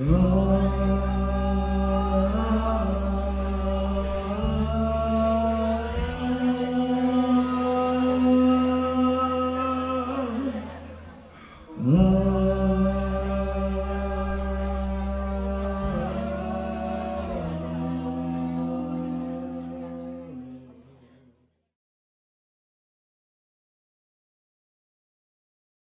Whoa.